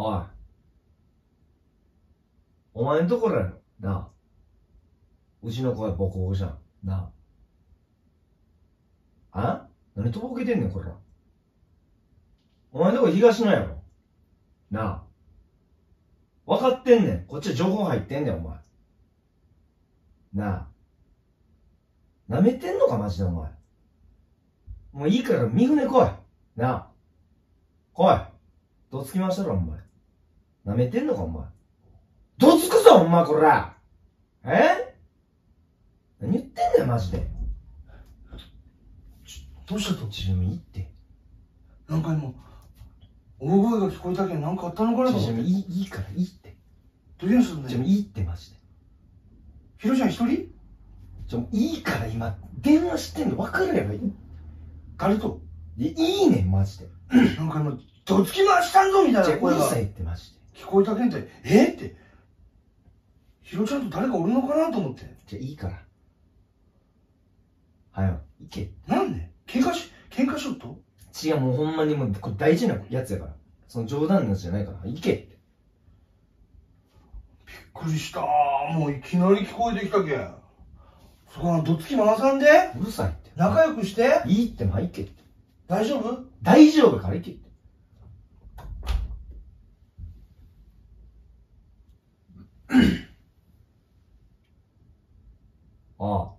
おい。お前んところやろ。なあ。うちの子はボコボコじゃん。なあ。あ？何とぼけてんねん、こら。お前んとこ東野やろ。なあ。分かってんねん。こっちは情報入ってんねん、お前。なあ。舐めてんのか、マジでお前。もういいから、三船来い。なあ。来い。どつきましたろ、お前。舐めてんのか、お前。どつくぞ、お前、こらえ？何言ってんだよ、マジで。どうしたと自分いいって。なんか今大声が聞こえたけど何かあったのかなと思っていい、いいから、いいって。どういうしたんだよいいって、マジで。ひろちゃん一人？ちょ、いいから今、電話してんの分かるやろ。い誰といいいねん、マジで。なんか今どつき回したんぞみたいな声がうるさいって、マジで。聞こえたけんってえ？ってひろちゃんと誰かおるのかなと思ってじゃあ、いいから。はよ、行け。なんで？喧嘩し喧嘩しよっと？違う、もうほんまにもう、これ大事なやつやから。その冗談のやつじゃないから。行けって。びっくりしたもういきなり聞こえてきたけんそこはどつき回さんで？うるさいって。仲良くして？いいって、まあ、行けって。大丈夫？大丈夫から行けって。ああ。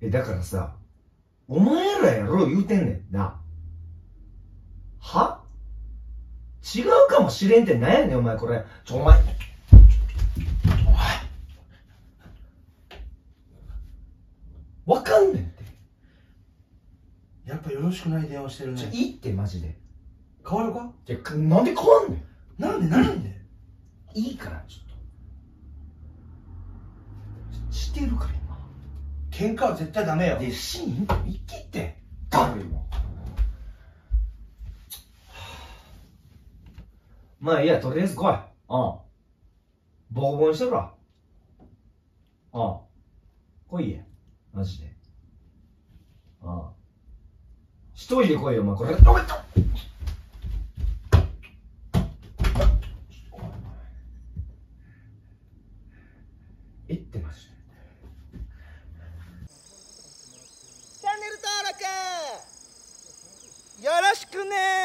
え、だからさ、お前らやろ言うてんねんな。は？違うかもしれんってなんやねん、お前これ。ちょ、お前。わかんねんって。やっぱよろしくない電話してるちょ、ねいいってマジで。変わるか？じゃ、かなんで変わんねんなんでなんで？いいから、ちょっと。ししてるから喧嘩は絶対ダメよ今。で、シーン生きて。だるいもまあいいや、とりあえず来い。うん。ボコボコにしてるわ。うん。来いや。マジで。うん。一人で来いよ、お前。これ。おいっとえってマジで。チャンネル登録よろしくね